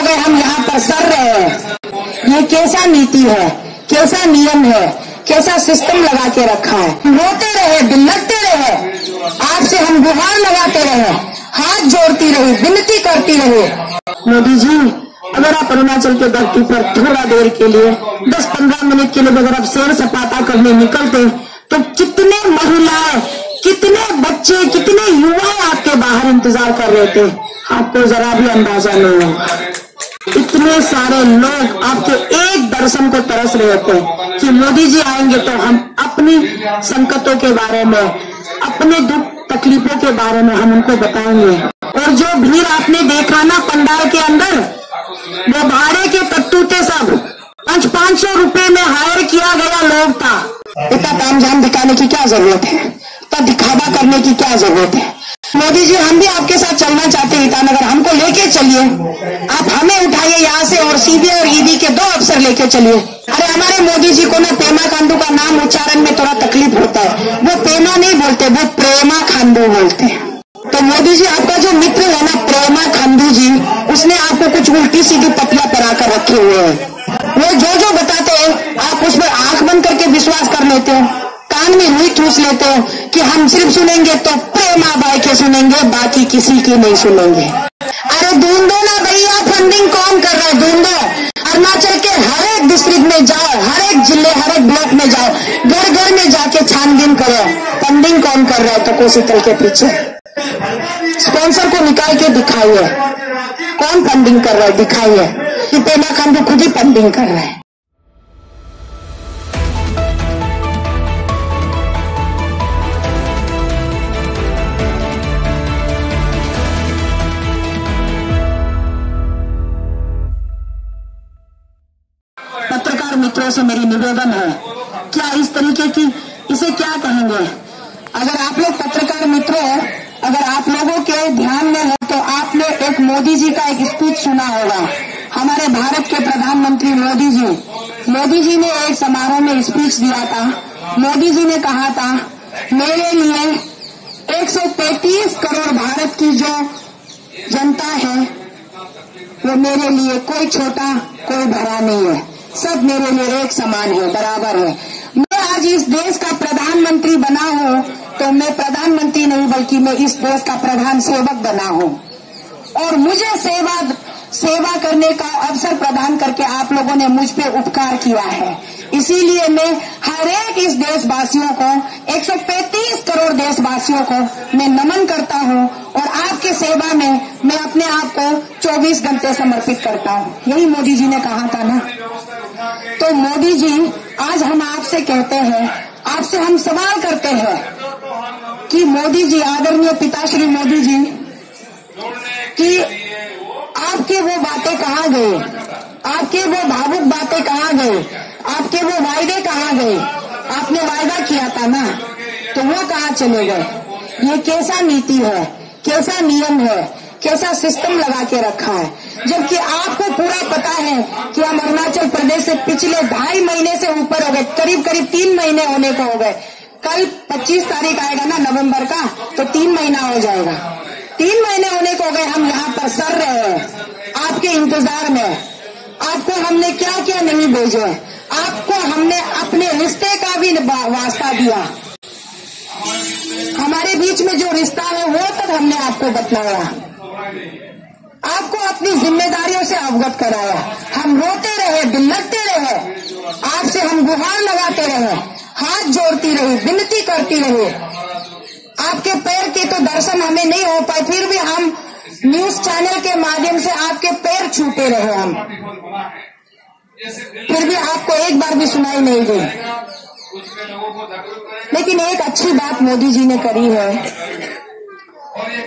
गए हम यहाँ पर सर रहे हैं, ये कैसा नीति है? कैसा नियम है? कैसा सिस्टम लगा के रखा है? रोते रहे बिलकते रहे। आपसे हम गुहार लगाते रहे, हाथ जोड़ती रहे, विनती करती रहे। मोदी जी, अगर आप अरुणाचल के धरती पर थोड़ा देर के लिए 10-15 मिनट के लिए अगर आप सैर सपाटा करने निकलते तो कितने महिलाएँ कितने बच्चे, कितने युवा आपके बाहर इंतज़ार कर रहे थे? आपको जरा भी अंदाज़ा नहीं है। इतने सारे लोग आपके एक दर्शन को तरस रहे थे कि मोदी जी आएँगे तो हम अपनी संकटों के बारे में, अपने दुख तकलीफों के बारे में हम उनको बताएँगे। और जो भीड़ आपने देखा ना पंडाल के अंदर, वो भाड़े के तत्तू थे सब। पाँच पाँच सौ रुपये में हायर किया गया लोग था। इतना तामझाम दिखाने की क्या ज़रूरत है? इतना दिखावा करने की क्या ज़रूरत है? मोदी जी, हम भी आपके साथ चलना चाहते हैं ईटानगर। हमको लेके चलिए। आप हमें उठाइए यहाँ से और सीबीआई और ईडी के दो अफसर लेके चलिए। अरे, हमारे मोदी जी को ना पेमा खांडू का नाम उच्चारण में थोड़ा तकलीफ़ होता है। वो पेमा नहीं बोलते, वो प्रेमा खांडू बोलते हैं। तो मोदी जी, आपका जो मित्र है ना, प्रेमा खांडू जी, उसने आपको कुछ उल्टी सीधी पतिया परा कर रखे हुए है। वो जो जो बताते हैं, आप उस पर आँख बंद करके विश्वास कर लेते हो। कान में रुई ठूस लेते हो कि हम सिर्फ़ सुनेंगे तो प्रेमा बाई के सुनेंगे, बाकी किसी की नहीं सुनेंगे। अरे ढूंढो ना भैया फंडिंग कौन कर रहा है? ढूंढो। अरुणाचल के हर एक डिस्ट्रिक्ट में जाओ, हर एक ज़िले, हर एक ब्लॉक में जाओ। घर घर में जाके छानबीन करो। फंडिंग कौन कर रहा है? तो कोशितल के पीछे। स्पॉन्सर को निकाल के दिखाइए। कौन फंडिंग कर रहा है? दिखाइए। कि पेमा खांडू खुद ही फंडिंग कर रहा है। पत्रकार से मेरी निवेदन है। क्या इस तरीके की, इसे क्या कहेंगे? अगर आप लोग पत्रकार मित्रों अगर आप लोगों के ध्यान में हो तो आपने एक मोदी जी का एक स्पीच सुना होगा। हमारे भारत के प्रधानमंत्री मोदी जी। मोदी जी ने एक समारोह में स्पीच दिया था। मोदी जी ने कहा था, मेरे लिए 133 करोड़ भारत की जो जनता है, वो मेरे लिए कोई छोटा, कोई बड़ा नहीं है। सब मेरे लिए एक समान है, बराबर है। मैं आज इस देश का प्रधानमंत्री बना हूँ तो मैं प्रधानमंत्री नहीं, बल्कि मैं इस देश का प्रधान सेवक बना हूँ। और मुझे सेवा सेवा करने का अवसर प्रदान करके आप लोगों ने मुझ पे उपकार किया है। इसीलिए मैं हर एक इस देशवासियों को 135 करोड़ देशवासियों को मैं नमन करता हूँ, और आपके सेवा में मैं अपने आप को 24 घंटे समर्पित करता हूँ। यही मोदी जी ने कहा था ना। तो मोदी जी, आज हम आपसे कहते हैं, आपसे हम सवाल करते हैं कि मोदी जी, आदरणीय पिताश्री मोदी जी, कि आपके वो बातें कहाँ गए, आपके वो भावुक बातें कहा गए, आपके वो वायदे कहा गए, आपने वायदा किया था ना। तो वो कहाँ चले गए? ये कैसा नीति है? कैसा नियम है? कैसा सिस्टम लगा के रखा है? जबकि आपको पूरा पता है कि हम अरुणाचल प्रदेश से पिछले ढाई महीने से ऊपर हो गए, करीब करीब तीन महीने होने को हो गए। कल 25 तारीख आएगा ना नवंबर का तो तीन महीना हो जाएगा। तीन महीने होने को हो गए, हम यहाँ पर सर रहे हैं, आपके इंतज़ार में। आपको हमने क्या क्या नहीं भेजे? आपको हमने अपने रिश्ते का भी वास्ता दिया। हमारे बीच में जो रिश्ता है, वो तक हमने आपको बतलाया। आपको अपनी जिम्मेदारियों से अवगत कराया। हम रोते रहे बिलकते रहे। आपसे हम गुहार लगाते रहे। हाथ जोड़ती रही, विनती करती रही। आपके पैर के तो दर्शन हमें नहीं हो पाए, फिर भी हम न्यूज़ चैनल के माध्यम से आपके पैर छूते रहे हम। फिर भी आपको एक बार भी सुनाई नहीं गई। लेकिन एक अच्छी बात मोदी जी ने करी है।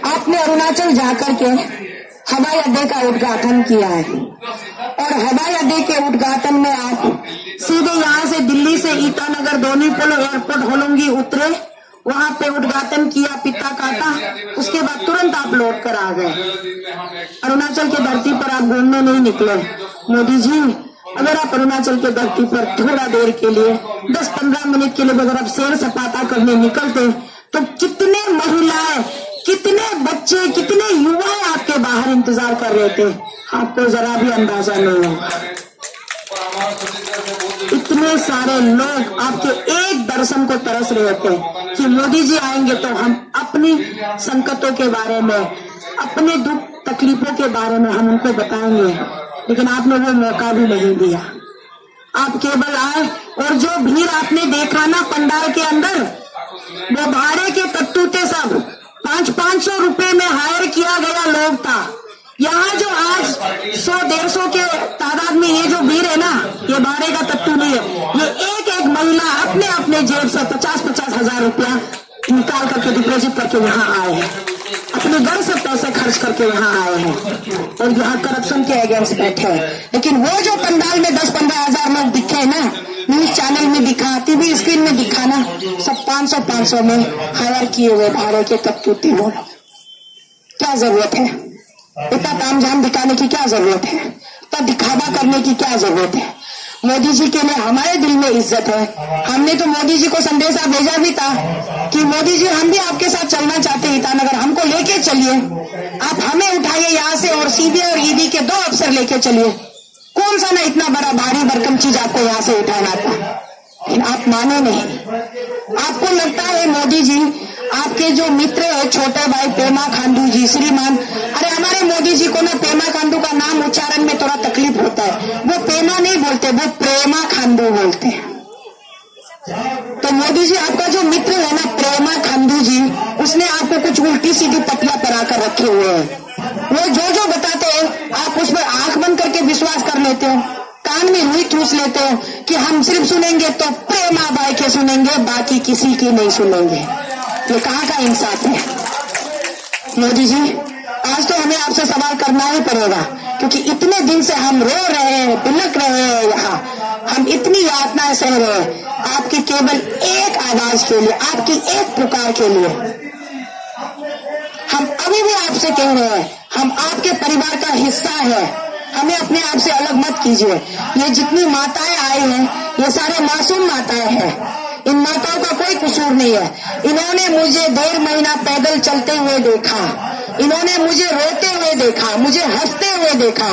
आपने अरुणाचल जाकर के हवाई अड्डे का उद्घाटन किया है। और हवाई अड्डे के उद्घाटन में आप सीधे यहाँ से दिल्ली से ईटानगर दोनीपोलो एयरपोर्ट होलोंगी उतरे। वहाँ पे उद्घाटन किया पिता काटा उसके बाद तुरंत आप लौट कर आ गए। अरुणाचल की धरती पर आप घूमने नहीं निकले। मोदी जी अगर आप अरुणाचल के धरती पर थोड़ा देर के लिए 10-15 मिनट के लिए अगर आप सैर सपाटा करने निकलते तो कितने महिलाएँ कितने बच्चे, कितने युवा आपके बाहर इंतज़ार कर रहे थे? आपको जरा भी अंदाज़ा नहीं है। इतने सारे लोग आपके एक दर्शन को तरस रहे थे कि मोदी जी आएँगे तो हम अपनी संकटों के बारे में, अपने दुख तकलीफों के बारे में हम उनको बताएँगे। लेकिन आपने वो मौका भी नहीं दिया। आप केवल आए और जो भीड़ आपने देखा ना पंडाल के अंदर, वो भाड़े के तत्तू थे सब। पाँच पाँच सौ रुपए में हायर किया गया लोग था। यहाँ जो आज सौ डेढ़ सौ के तादाद में ये जो भीड़ है ना, ये भाड़े का तत्तू नहीं है। ये एक एक महिला अपने अपने जेब से पचास पचास हज़ार रुपया निकाल करके डिपोजिट करके यहाँ आए हैं। अपने घर से पैसे खर्च करके यहाँ आए हैं और यहाँ करप्शन के अगेंस्ट बैठे हैं। लेकिन वो जो पंडाल में दस पंद्रह हज़ार लोग दिखे ना न्यूज़ चैनल में दिखा टीवी स्क्रीन में दिखा ना, सब पाँच सौ पाँच सौ में हायर किए हुए भाड़े के तत्व तीनों क्या ज़रूरत है? इतना काम झाम दिखाने की क्या ज़रूरत है? इतना दिखावा करने की क्या ज़रूरत है? मोदी जी के लिए हमारे दिल में इज़्ज़त है। हमने तो मोदी जी को संदेशा भेजा भी था कि मोदी जी, हम भी आपके साथ चलना चाहते हैं ईटानगर चलिए। आप हमें उठाइए यहाँ से और सीबीआई और ईडी के दो अफसर लेके चलिए। कौन सा ना इतना बड़ा भारी भरकम चीज़ आपको यहाँ से उठाना था? लेकिन आप माने नहीं। आपको लगता है मोदी जी, आपके जो मित्र है, छोटे भाई पेमा खांडू जी, श्रीमान, अरे हमारे मोदी जी को ना पेमा खांडू का नाम उच्चारण में थोड़ा तकलीफ़ होता है। वो पेमा नहीं बोलते, वो प्रेमा खांडू बोलते हैं। तो मोदी जी, आपका जो मित्र है ना उसने आपको कुछ उल्टी सीधी पटिया पर आकर रखे हुए हैं। वो जो जो बताते हैं, आप उस पर आँख बंद करके विश्वास कर लेते हो, कान में रुई ठूस लेते हो कि हम सिर्फ़ सुनेंगे तो प्रेमा बाई के सुनेंगे, बाकी किसी की नहीं सुनेंगे। ये कहाँ का इंसाफ है? मोदी जी, आज तो हमें आपसे सवाल करना ही पड़ेगा, क्योंकि इतने दिन से हम रो रहे हैं बिलक रहे हैं यहाँ। हम इतनी यातनाएँ सह रहे हैं, आपकी केवल एक आवाज़ के लिए, आपकी एक पुकार के लिए। हम अभी भी आपसे कह रहे हैं, हम आपके परिवार का हिस्सा है। हमें अपने आप से अलग मत कीजिए। ये जितनी माताएँ आई हैं, ये सारे मासूम माताएँ हैं। इन माताओं का कोई कसूर नहीं है। इन्होंने मुझे डेढ़ महीना पैदल चलते हुए देखा। इन्होंने मुझे रोते हुए देखा, मुझे हँसते हुए देखा।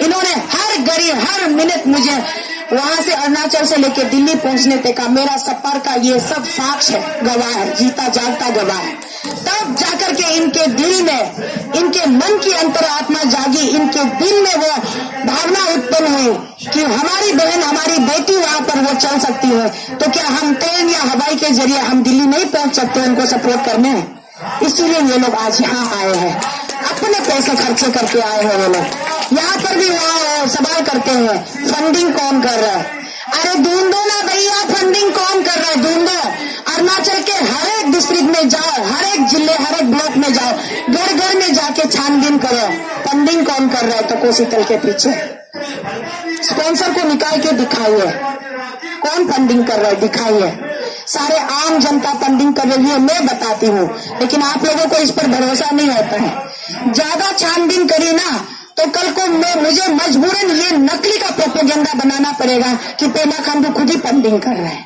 इन्होंने हर गरीब हर मिनट मुझे वहाँ से अरुणाचल से लेके दिल्ली पहुँचने तक का मेरा सफ़र का ये सब साक्ष है गवाह है जीता जागता गवाह है। तब जाकर के इनके दिल में, इनके मन की अंतरात्मा जागी, इनके दिल में वो भावना उत्पन्न हुई कि हमारी बहन, हमारी बेटी वहाँ पर वो चल सकती है। तो क्या हम ट्रेन या हवाई के ज़रिए हम दिल्ली नहीं पहुँच सकते, उनको सपोर्ट करने? इसीलिए ये लोग आज यहाँ आए हैं। अपने पैसे खर्चे करके आए हैं वो लोग। यहाँ पर भी वहाँ सवाल करते हैं फंडिंग कौन कर रहा है? अरे ढूंढो ना भैया फंडिंग कौन कर रहा है ढूंढो अरुणाचल के हर एक डिस्ट्रिक्ट में जाओ हर एक ज़िले हर एक ब्लॉक में जाओ घर घर में जाके करो फंडिंग कौन कर रहा है तो कोसीतल के पीछे। स्पॉन्सर को निकाल के दिखाइए। कौन फंडिंग कर रहा है? दिखाइए। सारे आम जनता फंडिंग कर रही है, मैं बताती हूँ। लेकिन आप लोगों को इस पर भरोसा नहीं होता है। ज़्यादा छानबीन करी ना तो कल को मैं, मुझे मजबूरन ये नकली का प्रोपोगेंडा बनाना पड़ेगा कि पेमा खांडू खुद ही फंडिंग कर रहा है।